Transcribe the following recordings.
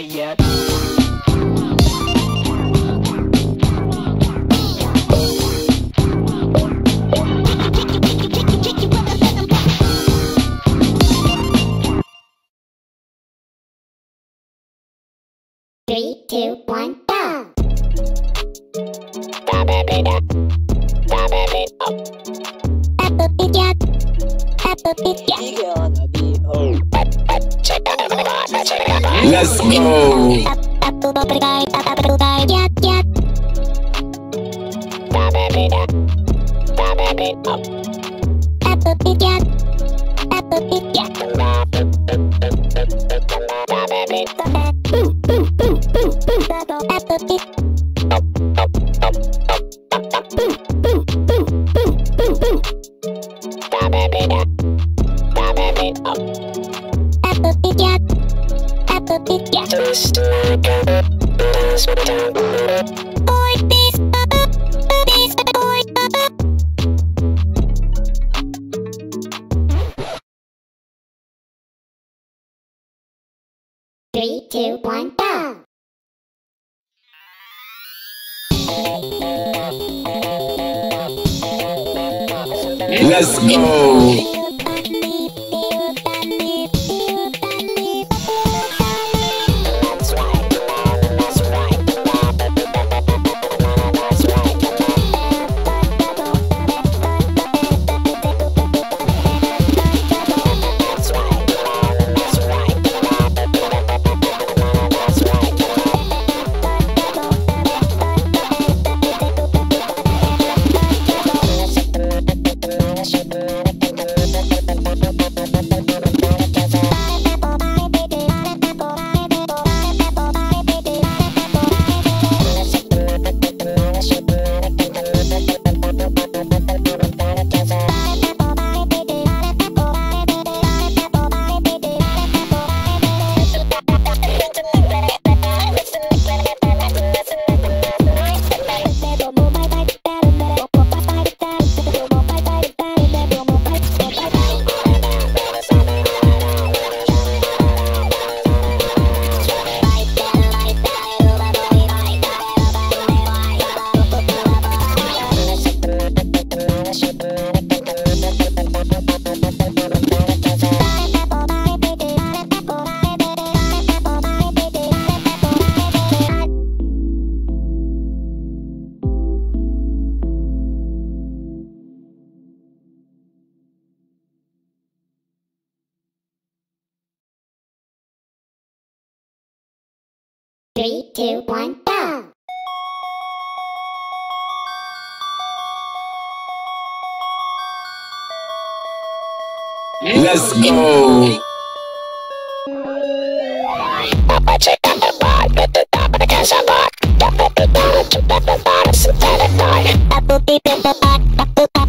yet. Three, two, one, go! Apple Let's go. Apple yap, apple Three, two, one, go! Let's go. Three, two, one, go! Let's go. Apple beep in the back, apple pop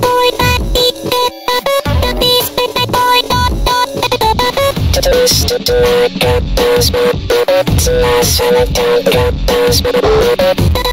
boy, the beat, big bubba. The beast, big big boy, dot dot, big bubba. Boost to do it, got those It's a nice feeling, don't got those The